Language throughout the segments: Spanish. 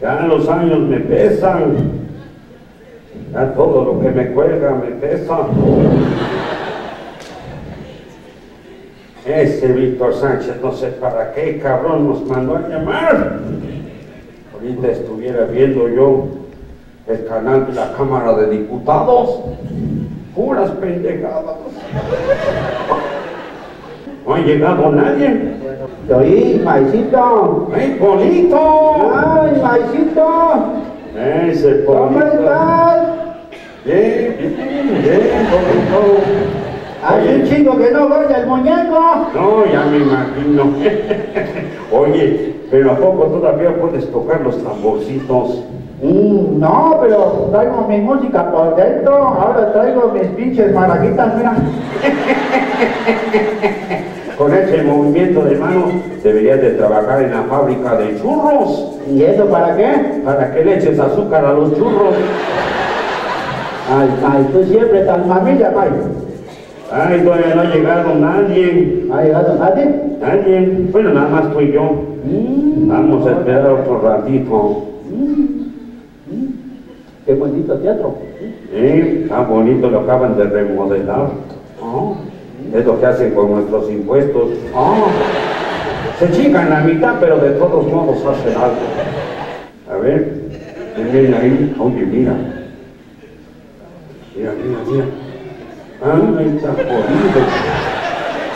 Ya los años me pesan. Ya todo lo que me cuelga me pesa. Ese Víctor Sánchez no sé para qué cabrón nos mandó a llamar. Ahorita estuviera viendo yo el canal de la Cámara de Diputados. Puras pendejadas. Ha llegado nadie. Oye, maicito. ¡Ay, bonito! Ay, maicito. Ese ¿Cómo bonito. estás? Bien, bien, bien, bonito. Hay un chingo que no vaya el muñeco. No, ya me imagino. Oye, pero ¿a poco todavía puedes tocar los tamborcitos? Mm, no, pero traigo mi música por dentro. Ahora traigo mis pinches maraquitas, mira. Con ese movimiento de manos deberías de trabajar en la fábrica de churros ¿Y eso para qué? para que le eches azúcar a los churros. Ay, ay, tú siempre tan mamilla, May. Ay, todavía no ha llegado nadie. ¿Ha llegado nadie? Nadie. Bueno, nada más tú y yo. Mm, Vamos a esperar otro ratito. qué bonito teatro. Sí, está bonito, lo acaban de remodelar. Ah, Es lo que hacen con nuestros impuestos. ah. Se chingan la mitad, pero de todos modos hacen algo. A ver, miren ahí. Oye, mira. Mira, mira, mira. Ay, está jodido.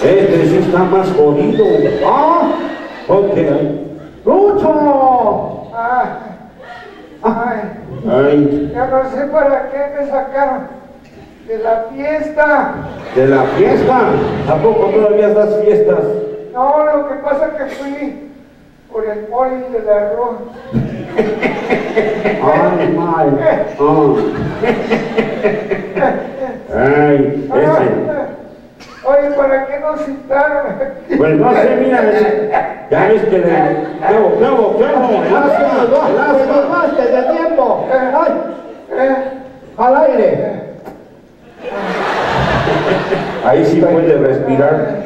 Este sí está más jodido. ¡Ah! Ponte ahí. ¡Lucho! Ay, ay, Ay, ya no sé para qué me sacaron de la fiesta. de la fiesta. ¿A poco todavía das fiestas? No, lo que pasa es que fui por el poli del arroz. ¡Ay, May! Ah. Ay, ese. Oye, ¿para qué nos citaron? Pues no sé, mira, ya ves que de... ¿Qué hubo, qué hubo, qué hubo? ¡Te Alaska, tomaste de tiempo! ¡Ay! Eh, ¡Al aire! Ahí sí puede respirar.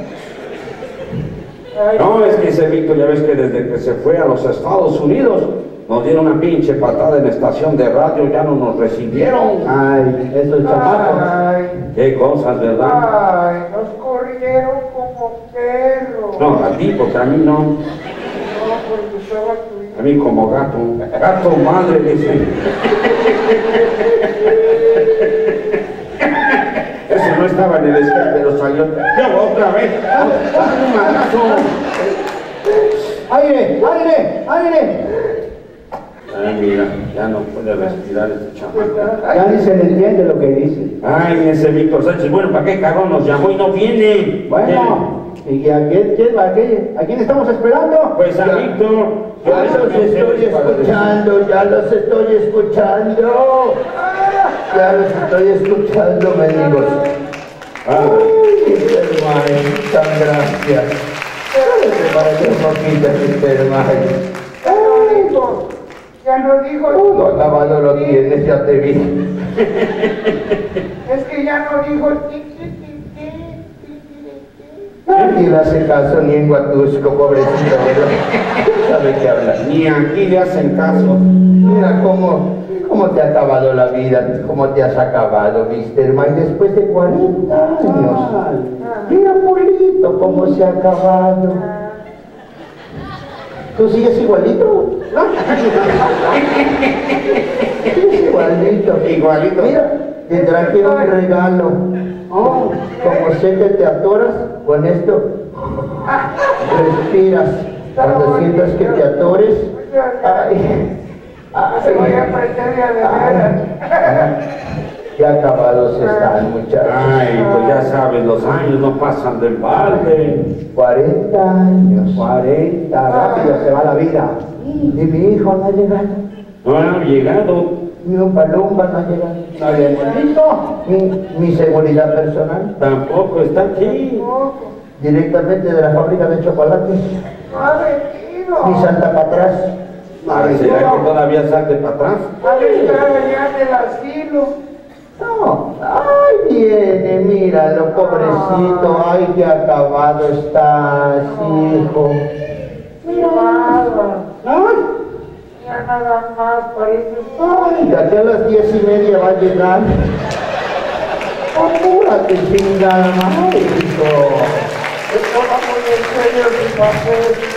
No, es que ese Víctor, ya ves que desde que se fue a los Estados Unidos, nos dieron una pinche patada en la estación de radio, ya no nos recibieron. ¡Ay, esos chamacos! ay, Qué cosas, ¿verdad? ay, nos corrieron como perros. No, a ti, porque a mí no. No, porque estaba tu hijo. A mí como gato. Gato madre, dice. Estaba en el escape, pero salió. ¡Ya otra vez! ¡Dale un madrazo! ¡Aire! ¡Aire! ¡Aire! Ay, mira, ya no puede respirar este chamaco. Ya ni se le entiende lo que dice. Ay, ese Víctor Sánchez, bueno, ¿para qué cagón nos llamó y no viene? Bueno, ¿y a quién, quién, a quién- a quién estamos esperando? Pues a Víctor. yo Ya los estoy escuchando, ya los estoy escuchando. Ya los estoy escuchando, mendigos. Ah, Ay, Superman, tan gracias. Espérate para que un poquito, Superman. Ya no ya no dijo. Todo acabado lo tienes, ya te vi. Es que ya no dijo. Ni le hace caso ni en Guatusco, pobrecito. ¿Sabe qué habla? Ni aquí le hacen caso. Mira cómo, cómo te ha acabado la vida, cómo te has acabado. Mike, después de 40 años. Mira, Polito, cómo se ha acabado. ¿Tú sigues igualito? Sigues igualito. Igualito. Mira, te traje un regalo. Oh, como sé que te atoras, con esto respiras. Cuando sientas que te atores, ay, ay, de veras. qué acabados están, muchachos. Ay, pues ya sabes, los años no pasan del balde. 40 años. 40, rápido se va la vida. Y mi hijo no ha llegado. No ha llegado. Mi un palumba no ha llegado. No le bonito. Mi, mi seguridad personal, Tampoco está aquí. Directamente de la fábrica de chocolates. No ha venido. Mi santa para atrás. Ay, ¿Será que todavía salte para atrás? Ha de estar allá en el asilo. No, ay, viene, míralo, pobrecito, ay, qué acabado estás, hijo. Mira. No, nada más, parece. Ay, de aquí a las diez y media va a llegar. Apúrate, chingada hijo. Esto va muy en serio mi papel.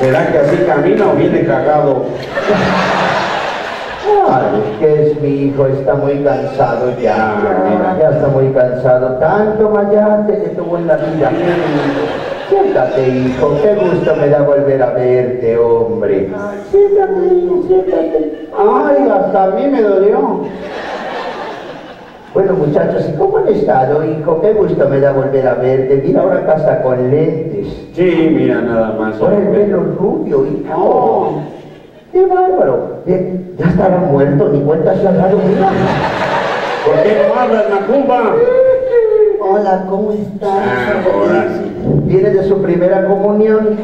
¿Será que así camina o viene cagado? Ay, que es mi hijo, está muy cansado ya, mira, ya está muy cansado. Tanto mayate que tuvo en la vida. Siéntate, hijo, qué gusto me da volver a verte, hombre. Siéntate, hijo, siéntate. Ay, hasta a mí me dolió. Bueno, muchachos, ¿y cómo han estado, hijo? Qué gusto me da volver a verte. Mira ahora casa con lentes. Sí, mira nada más. Ahora el pelo rubio, hijo. Oh. ¡Qué bárbaro! Ya estará muerto, ni cuenta se ha dado, mira. ¿Por qué no hablas, Macumba? Hola, ¿cómo estás? Ah, ahora sí. Viene de su primera comunión.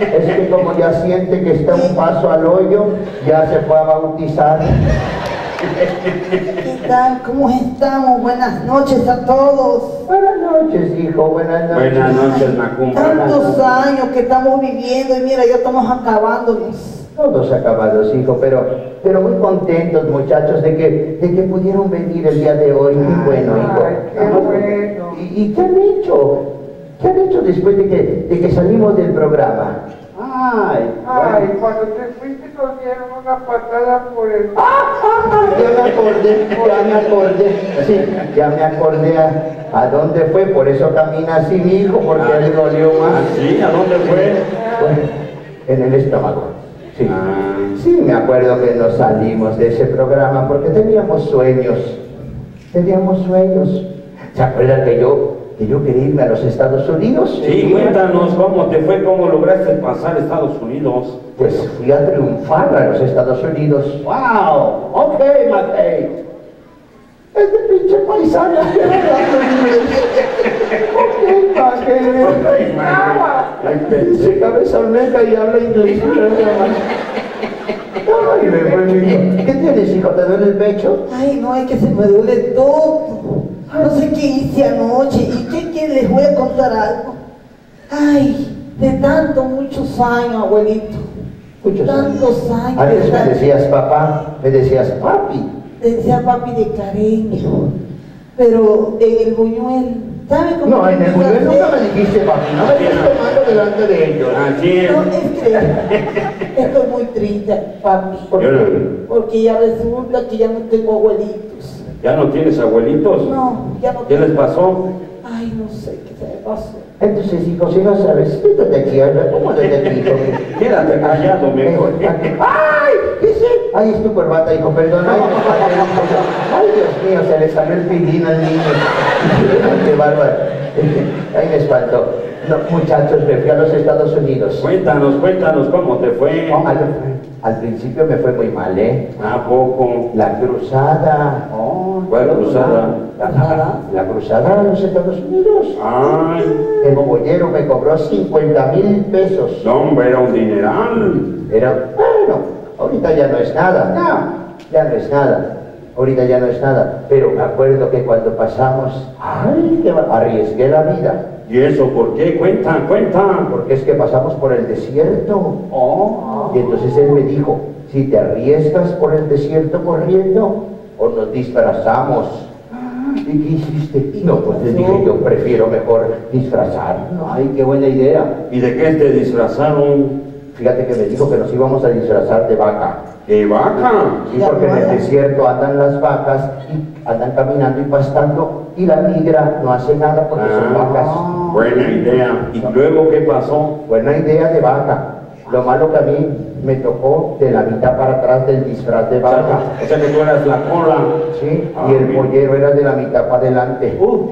Es que como ya siente que está un paso al hoyo, ya se fue a bautizar. ¿Qué tal? ¿Cómo estamos? Buenas noches a todos. Buenas noches, hijo, buenas noches. Buenas noches, Macumba. Tantos años que estamos viviendo y mira, ya estamos acabándonos. Todos acabados, hijo, pero, pero muy contentos, muchachos, de que, de que pudieron venir el día de hoy. Muy bueno, hijo. Ay, qué bueno. ¿Y, y qué han hecho? ¿Qué han hecho después de que, de que salimos del programa? Ay, Ay, cuando te fuiste nos dieron una patada por el... Ya me acordé, ya me acordé, sí, ya me acordé a, a dónde fue, por eso camina así mi hijo, porque le dolió ¿Ah, más. sí? ¿A dónde fue? En el estómago. Sí. Ah. sí, me acuerdo que nos salimos de ese programa porque teníamos sueños. Teníamos sueños. ¿Se acuerdan que yo, que yo quería irme a los Estados Unidos? Sí, cuéntanos cómo te fue, cómo lograste pasar a Estados Unidos. Pues fui a triunfar a los Estados Unidos. wow, ok, Matei. Este pinche paisano. ok, Matei. Ay, pinche cabeza olmeca y habla inglés. Ay, me fue. ¿Qué tienes, hijo? ¿Te duele el pecho? Ay, no, es que se me duele todo. No sé qué hice anoche. ¿Y qué quieren? Les voy a contar algo. Ay, de tantos, muchos años, abuelito. Muchos Tantos años. Antes me tantos- decías papá, me decías papi. Le decía papi de cariño. Pero en el buñuel, ¿sabe cómo? No, en el me Buñuel nunca me dijiste papi, no me dijiste mano delante de ellos. Así es. No, es que estoy muy triste, papi. ¿Por Yo no- qué? Porque ya resulta que ya no tengo abuelitos. ¿Ya no tienes abuelitos? No, ya no ¿Qué les pasó? Ay, no sé qué se me pasó. Entonces, hijo, si no sabes, quítate aquí, ¿cómo de aquí, hijo? Quédate callado mejor. ¡Ay! ¿Qué eso? Ay, es tu corbata, hijo, perdón. Ay, Dios mío, se le salió el pilín al niño. Qué bárbaro. Ay, me espantó. No, muchachos, me fui a los Estados Unidos. Cuéntanos, cuéntanos cómo te fue. Al, al principio me fue muy mal, ¿eh? ¿A poco? La cruzada. Oh, ¿Cuál cruzada? La, la cruzada a los Estados Unidos. Ay, El bollero me cobró 50 mil pesos. no, era un dineral. Era, bueno, ahorita ya no es nada. No, ya no es nada. Ahorita ya no es nada. Pero me acuerdo que cuando pasamos, ay, que arriesgué la vida. ¿Y eso por qué? Cuenta, cuenta. Porque es que pasamos por el desierto. oh. Y entonces él me dijo, si te arriesgas por el desierto corriendo, o nos disfrazamos. ¿Y qué hiciste? No, pues le dije, yo prefiero mejor disfrazarnos. Ay, qué buena idea. ¿Y de qué te disfrazaron? Fíjate que me dijo que nos íbamos a disfrazar de vaca. ¿De vaca? Sí, porque en el desierto andan las vacas y andan caminando y pastando y la migra no hace nada porque son Ah, vacas. buena idea. ¿Y luego qué pasó? Buena idea de vaca. Lo malo que a mí me tocó de la mitad para atrás del disfraz de vaca. o sea que tú eras la cola. Sí, Ah, y el bien. pollero era de la mitad para adelante. Uh,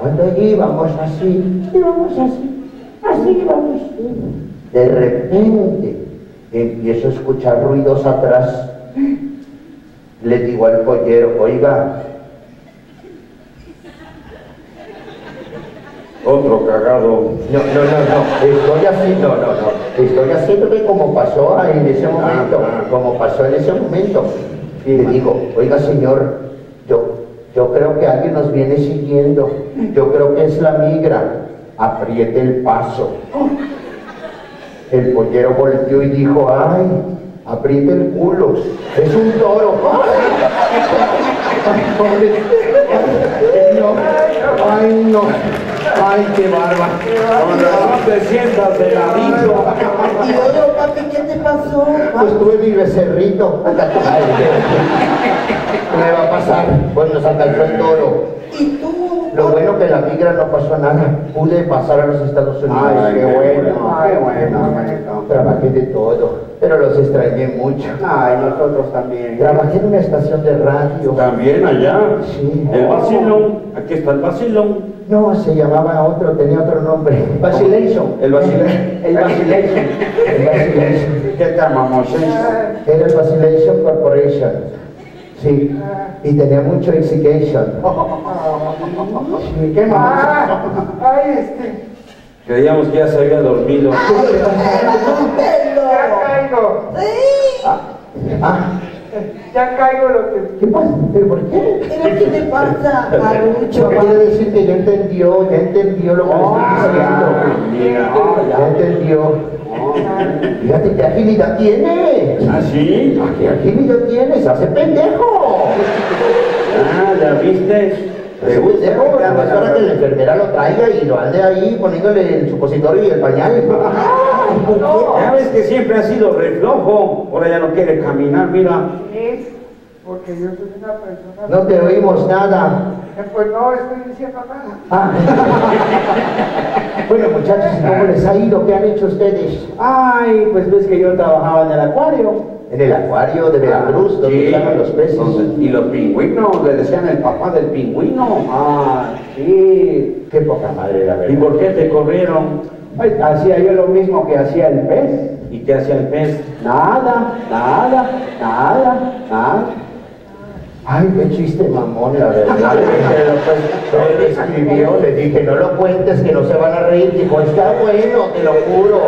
cuando íbamos así, íbamos así, así íbamos. De repente empiezo a escuchar ruidos atrás. Le digo al pollero, oiga, Otro cagado. no, no, no, no, estoy así, no, no, no, estoy haciéndole como pasó en ese momento, Ah, ah. como pasó en ese momento. Y le digo, oiga señor, yo, yo creo que alguien nos viene siguiendo, yo creo que es la migra, apriete el paso. El pollero volteó y dijo, ay, apriete el culo, es un toro. Ay, pobre. Ay, no, ay, no, ay, qué barba. Te sientas de ladito. Y luego, papi, ¿qué te pasó? Pues tuve mi becerrito. Ay, ¿Qué me va a pasar? Pues nos alcanzó el toro. ¿Y tú? Lo bueno que la migra no pasó nada. Pude pasar a los Estados Unidos. Ay, qué bueno, qué bueno, bueno. Trabajé de todo, pero los extrañé mucho. Ay, nosotros también. Trabajé en una estación de radio. También allá. Sí. El vacilón. Aquí está el vacilón. No, se llamaba otro, tenía otro nombre. Vacilation. El vacilón. El Vacilation. El Vacilation. ¿Qué eh? Era el Vacilation Corporation. Sí. Y tenía mucho execution. ¿Y qué más? Ah, ay, este, Creíamos que ya se había dormido. Ya caigo, Sí. Ah, ya caigo lo que... ¿qué pasa? ¿Pero por qué? ¿Pero qué te pasa, Marucho? Quiere decir que ya entendió, ya entendió lo que le estoy diciendo. Mira. Ya entendió. Fíjate qué agilidad tiene. ¿Ah, sí? ¿Qué agilidad tiene? Se hace pendejo. Ah, ¿ya viste? Pendejo, pues ahora que la enfermera lo traiga y lo ande ahí poniéndole el supositorio y el pañal. Ya ves que siempre ha sido reflojo. Ahora ya no quiere caminar, mira. Es porque yo soy una persona... No te oímos nada. Eh, Pues no estoy diciendo nada. Ah. Bueno, muchachos, ¿cómo les ha ido? ¿Qué han hecho ustedes? Ay, pues ves que yo trabajaba en el acuario. En el acuario de Veracruz, donde Sí. estaban los peces. Y los pingüinos, le decían el papá del pingüino. Ah, sí. Qué poca madre la ¿Y verdad. por qué te corrieron? Hacía yo lo mismo que hacía el pez. ¿Y qué hacía el pez? Nada, nada, nada, nada. Ay, qué chiste mamón, la verdad. Pero pues, él escribió, le dije, no lo cuentes, que no se van a reír. Dijo, está bueno, te lo juro.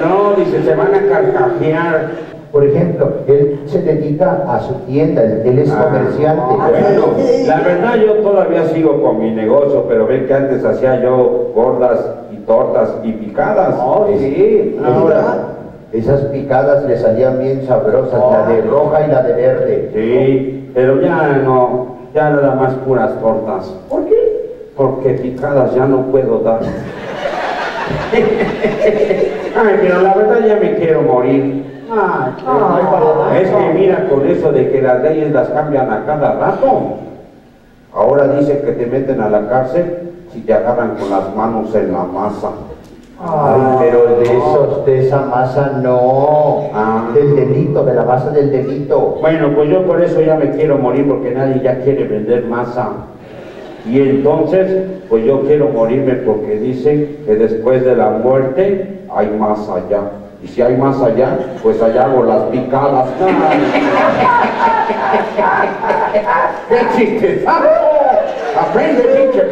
No, dice, se van a carcajear. Por ejemplo, él se dedica a su tienda, él, es Ah, comerciante. Bueno, la verdad yo todavía sigo con mi negocio, pero ven que antes hacía yo gordas tortas y picadas. Oh, sí. Ahora, esas picadas le salían bien sabrosas, la de roja y la de verde. Sí, pero ya no, ya nada más puras tortas. ¿Por qué? Porque picadas ya no puedo dar. Ay, pero la verdad ya me quiero morir. Ay, Ay, ay, Es que mira con eso de que las leyes las cambian a cada rato. Ahora dicen que te meten a la cárcel si te agarran con las manos en la masa. Ay, pero de esos, de esa masa no. Ah. Del delito, de la masa del delito. Bueno, pues yo por eso ya me quiero morir porque nadie ya quiere vender masa. Y entonces, pues yo quiero morirme porque dicen que después de la muerte hay más allá. Y si hay más allá, pues allá hago las picadas. ¡Qué chistezazo! ¡Aprende, pinche!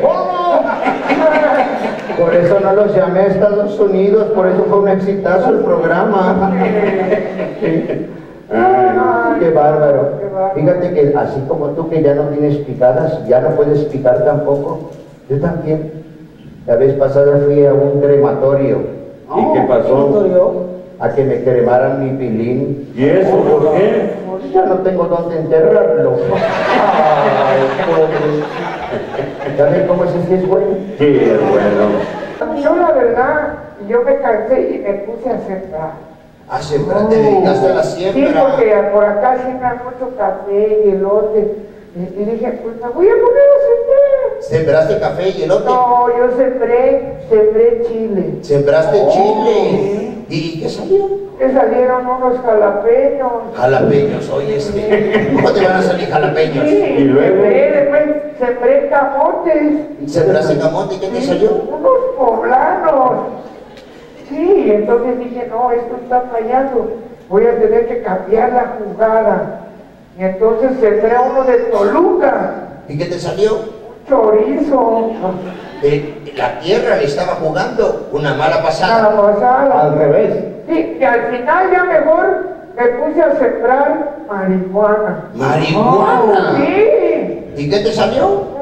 Por eso no los llamé a Estados Unidos, por eso fue un exitazo el programa. Ay, Qué bárbaro. Fíjate que así como tú que ya no tienes picadas, ya no puedes picar tampoco. Yo también. La vez pasada fui a un crematorio ¿Y qué pasó? a que me cremaran mi pilín. ¿Y eso por qué? Ya no tengo dónde enterrarlo. Ay, pobre. ¿Sabes cómo es ese es bueno? Sí, es bueno. Yo la verdad, yo me cansé y me puse a sembrar. A sembrar, te dedicaste a la Sí, porque por acá siembran mucho café y elote. Y, y dije, pues me voy a poner a sembrar. Sembraste café y elote. No, yo sembré, sembré chile. Sembraste Oh. chile. ¿Y qué salió? Que salieron unos jalapeños. Jalapeños, oye, este. ¿Cómo te van a salir jalapeños? Sí, ¿Y luego? sembré, después sembré camotes. Sembraste camote, ¿qué te salió? Unos poblanos. Sí, entonces dije, no, esto está fallando. Voy a tener que cambiar la jugada. Y entonces sembré uno de Toluca, ¿Y qué te salió? un chorizo, Eh, la tierra le estaba jugando una mala a pasada. la pasada. Al revés. Sí, y al final ya mejor me puse a sembrar marihuana. Marihuana. Sí, ¿Y qué te salió?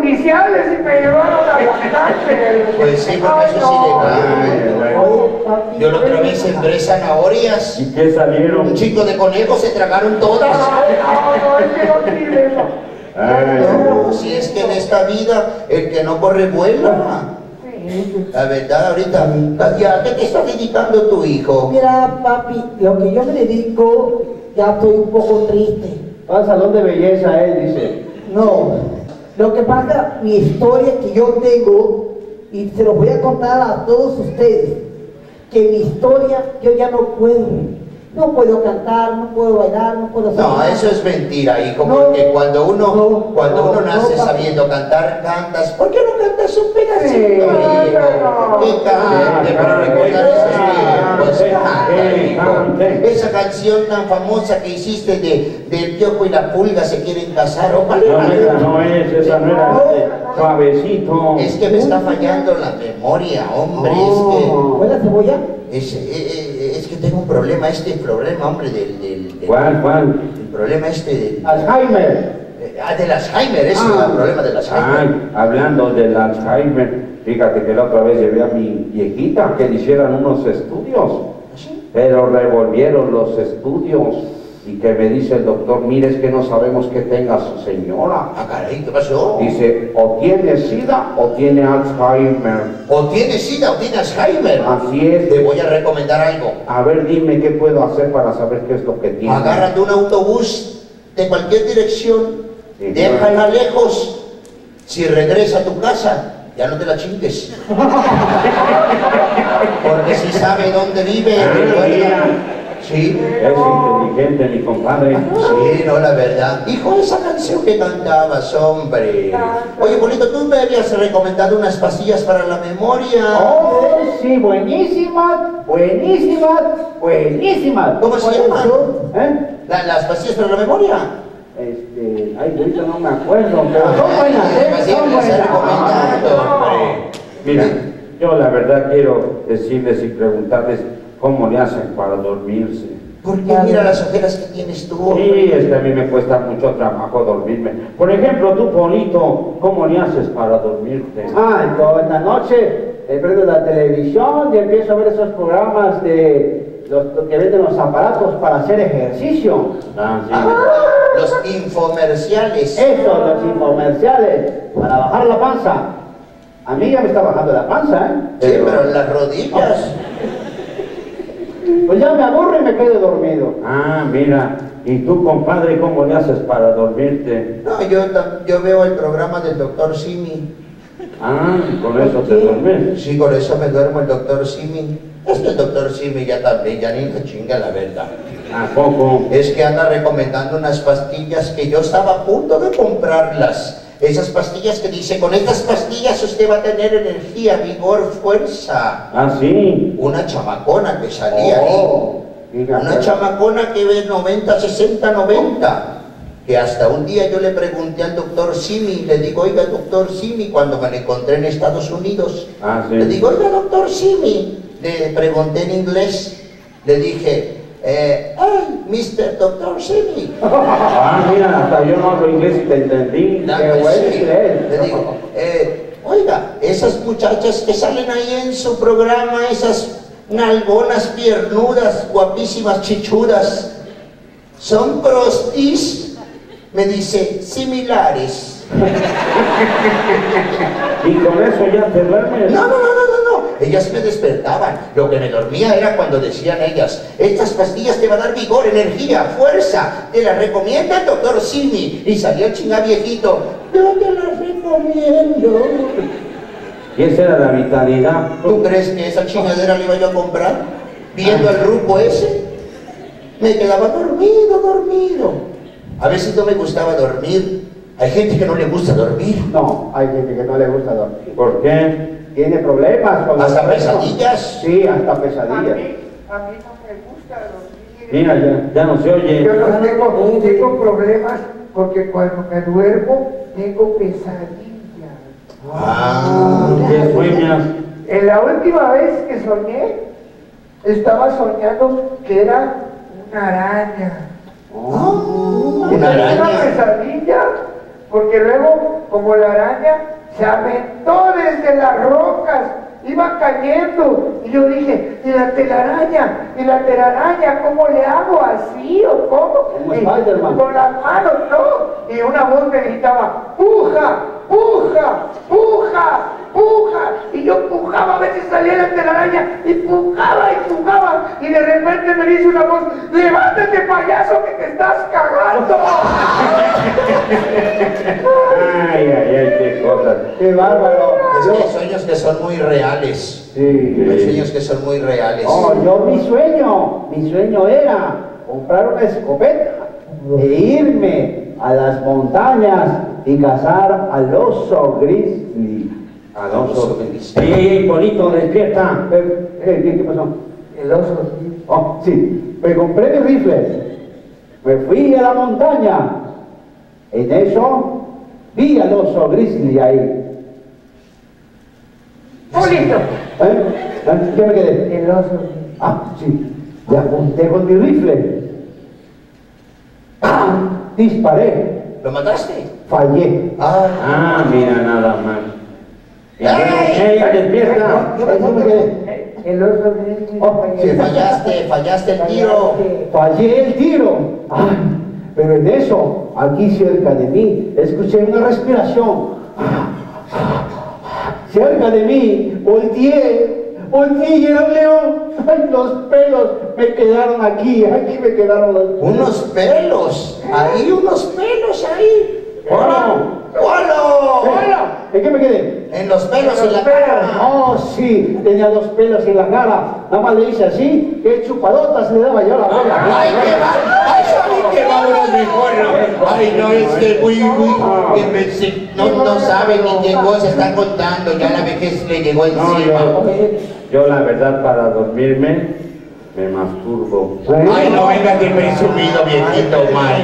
Judiciales y me llevaron a la cárcel. Pues sí, porque eso es no. ilegal. Oye, papi, Yo la otra vez sembré zanahorias. ¿Y qué Un salieron? chico de conejos se tragaron todas. No, no, es que no No, si es que en esta vida el que no corre vuela. Sí, La verdad, ahorita, Katia, ¿qué te está dedicando tu hijo? Mira, papi, lo que yo me dedico, ya estoy un poco triste. Al salón de belleza, él dice. No, lo que pasa, mi historia que yo tengo, y se los voy a contar a todos ustedes, que mi historia yo ya no puedo. No puedo cantar, no puedo bailar, no puedo hacer No, nada. eso es mentira, hijo, No, porque cuando uno, no, cuando no, uno nace sabiendo cantar, cantas. ¿Por qué no cantas un pedacito, Sí, hijo? no. Que cante para recordar esos tiempos. Hijo. cante. Esa canción tan famosa que hiciste de del piojo y la pulga se quieren casar, ojalá. No, esa no es, esa no era suavecito. Es que me está fallando la memoria, hombre. ¿Fue la cebolla? Es que, es, eh, eh, es que tengo un problema, este problema, hombre, del, del, del- ¿Cuál, cuál? el problema este del, Alzheimer. eh, ah, del Alzheimer, ese Ah. es el problema del Alzheimer. Ay, hablando del Alzheimer, fíjate que la otra vez llevé a mi viejita que le hicieran unos estudios, pero revolvieron los estudios y que me dice el doctor, mire, es que no sabemos qué tenga su señora. Ah, caray, ¿qué pasó? Dice, o tiene SIDA o tiene Alzheimer. O tiene SIDA o tiene Alzheimer. Así es. Te voy a recomendar algo. A ver, dime qué puedo hacer para saber qué es lo que tiene. Agárrate un autobús de cualquier dirección, Sí, déjala lejos. Si regresa a tu casa, ya no te la chingues. Porque si sabe dónde vive. Sí. Es inteligente, mi compadre. Sí, no, la verdad. Hijo, esa canción que cantabas, hombre. Oye, bonito, tú me habías recomendado unas pastillas para la memoria. Oh, sí, buenísimas, buenísimas, buenísimas. ¿Cómo se llaman? ¿Eh? La- las pastillas para la memoria. Este, ay, ahorita no me acuerdo, pero son buenas, ¿eh? Son buenas. Mira, yo la verdad quiero decirles y preguntarles cómo le hacen para dormirse. Porque mira las ojeras que tienes tú. Sí, es que a mí me cuesta mucho trabajo dormirme. Por ejemplo, tú, Polito, ¿cómo le haces para dormirte? Ah, toda la noche eh, prendo la televisión y empiezo a ver esos programas de los, los que venden los aparatos para hacer ejercicio. Ah, sí. Los infomerciales. Eso, los infomerciales, para bajar la panza. A mí ya me está bajando la panza, ¿eh? Sí, pero en las rodillas. Pues ya me aburro y me quedo dormido. Ah, mira. ¿Y tú, compadre, cómo le haces para dormirte? No, yo, yo veo el programa del doctor Simi. Ah, con eso te duermes. Sí, con eso me duermo el doctor Simi. Es que el doctor Simi ya también, ya ni la chinga la verdad. ¿A poco? Es que anda recomendando unas pastillas que yo estaba a punto de comprarlas. Esas pastillas que dice, con estas pastillas usted va a tener energía, vigor, fuerza. Ah, sí. Una chamacona que salía ahí. Oh. Una chamacona que ve 90, 60, 90. Que hasta un día yo le pregunté al doctor Simi, le digo, oiga, doctor Simi, cuando me la encontré en Estados Unidos, Ah, sí. le digo, oiga, doctor Simi, le pregunté en inglés, le dije, eh, ay, Mr. Doctor Simi. Ah, mira, hasta yo no hablo inglés y te entendí. Qué buen sí. Le digo, eh, oiga, esas muchachas que salen ahí en su programa, esas nalgonas piernudas, guapísimas, chichudas, ¿son prostis? Me dice, similares. Y con eso ya te duermes. No, no, no. Ellas me despertaban. Lo que me dormía era cuando decían ellas, estas pastillas te van a dar vigor, energía, fuerza. Te las recomienda el doctor Simi. Y el chinga viejito. Yo te las recomiendo. Y esa era la vitalidad. ¿Tú crees que esa chingadera la iba yo a comprar? Viendo el grupo ese, me quedaba dormido, dormido. A veces no me gustaba dormir. Hay gente que no le gusta dormir. No, hay gente que no le gusta dormir. ¿Por qué? Tiene problemas con Hasta pesadillas. Sí, hasta A mí, pesadillas. a mí no me gusta dormir. Mira, ya, ya no se oye. Yo no tengo, tengo problemas porque cuando me duermo tengo pesadillas. Ah, ¿Qué sueñas? En la última vez que soñé, estaba soñando que era una araña. una Una araña. pesadilla, porque luego, como la araña, se aventó desde las rocas iba cayendo. Y yo dije, ¿y la telaraña? ¿Y la telaraña cómo le hago así o cómo? Como Y- con las manos, no. Y una voz me gritaba, puja, Y yo pujaba a ver si salía la telaraña. Y pujaba y pujaba. Y de repente me dice una voz, levántate payaso que te estás cagando. Ay, ay, ay, qué cosas. ¡Qué bárbaro! Es que hay sueños que son muy reales. sí. Hay sueños que son muy reales. No, yo mi sueño, mi sueño era comprar una escopeta e irme a las montañas y cazar al oso grizzly. Alonso. Feliz. Ey, ey, ey, bonito, despierta. Eh, eh, ¿Qué, pasó? El oso. Oh, sí, me compré mis rifles, me fui a la montaña. En eso vi al oso grizzly ahí. Polito. ¿Eh? ¿Eh? ¿Qué me quedé? El oso. Ah, sí, le apunté con mi rifle. ¡Pam! Disparé, ¿Lo mataste? fallé. Ah, Ah, mira nada más. El grizzly. Oh, sí, fallaste, fallaste el tiro. Fallé el tiro. Ay, pero en eso, aquí cerca de mí, escuché una respiración. Cerca de mí, volteé, volteé y era un león. Ay, los pelos me quedaron aquí, aquí me quedaron los pelos. Unos pelos. Ahí, unos pelos ahí. ¡Hola! ¡Hola! ¡Hola! ¿En qué me quedé? En los pelos En la cara. Oh, sí, tenía dos pelos en la cara. Nada más le hice así, que chupadotas le daba yo a la bola. ¡Ay, qué va! ¡Ay, Javi, qué va mejor! ¡Ay, no, es que muy, muy... que me- no, no sabe ni llegó, se está contando. Ya la vejez le llegó No, encima. yo, yo la verdad para dormirme me masturbo. Ay, no venga que presumido, viejito mal.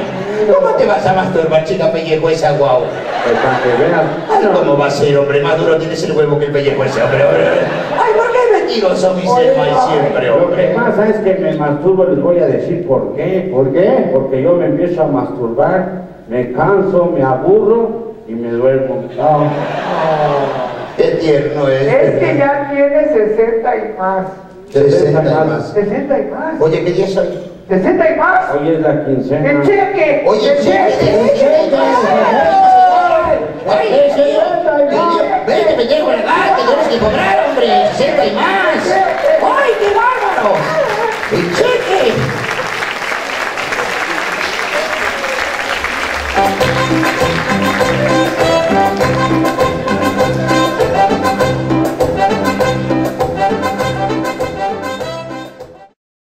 ¿Cómo te vas a masturbar, chica pellejo esa guau? Pues para que veas. Ay, ¿cómo va a ser, hombre? Más duro tienes el huevo que el pellejo ese, hombre. Ay, ¿por qué mentiroso mi ser mal siempre, Lo que hombre? pasa es que me masturbo, les voy a decir por qué. ¿Por qué? Porque yo me empiezo a masturbar, me canso, me aburro y me duermo. No. Qué tierno es. Es que ya tiene 60 y más. 60 y más. 60 y más. Oye, ¿qué día es hoy? 60 y más. Hoy es la quincena. El cheque. Oye, el cheque, cheque. Ay, sí, Ven, que me la tenemos que cobrar, hombre. 60 y más.